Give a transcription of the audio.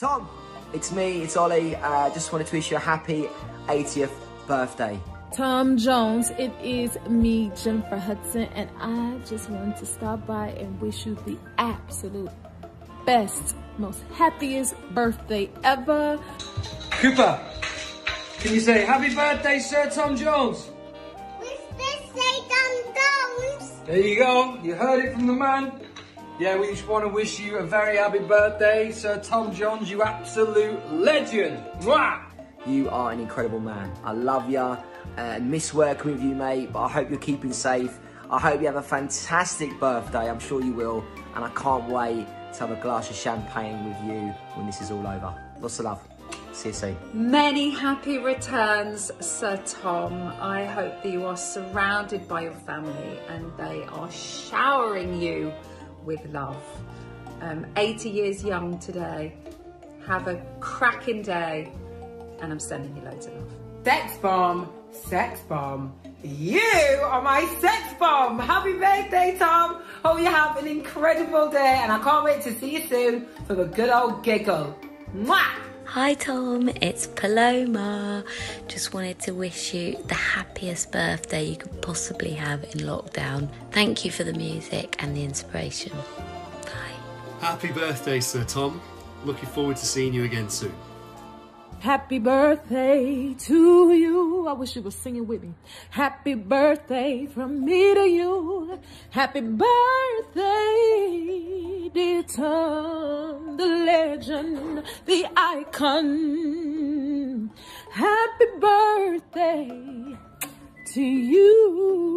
Tom, it's me, it's Ollie. Uh, just wanted to wish you a happy 80th birthday. Tom Jones, it is me, Jennifer Hudson, and I just wanted to stop by and wish you the absolute best, most happiest birthday ever. Cooper, can you say happy birthday, Sir Tom Jones? Mr. Say Tom Jones? There you go. You heard it from the man. Yeah, we just want to wish you a very happy birthday, Sir Tom Jones, you absolute legend. Mwah! You are an incredible man. I love you uh, and miss working with you, mate, but I hope you're keeping safe. I hope you have a fantastic birthday. I'm sure you will. And I can't wait to have a glass of champagne with you when this is all over. Lots of love. See you soon. Many happy returns, Sir Tom. I hope that you are surrounded by your family and they are showering you with love. Um, 80 years young today. Have a cracking day and I'm sending you loads of love. Sex bomb, sex bomb. You are my sex bomb. Happy birthday, Tom. Hope you have an incredible day and I can't wait to see you soon for the good old giggle. Mwah! Hi Tom, it's Paloma. Just wanted to wish you the happiest birthday you could possibly have in lockdown. Thank you for the music and the inspiration. Bye. Happy birthday, Sir Tom. Looking forward to seeing you again soon. Happy birthday to you. I wish you were singing with me. Happy birthday from me to you. Happy birthday, dear Tom, the the icon. Happy birthday to you.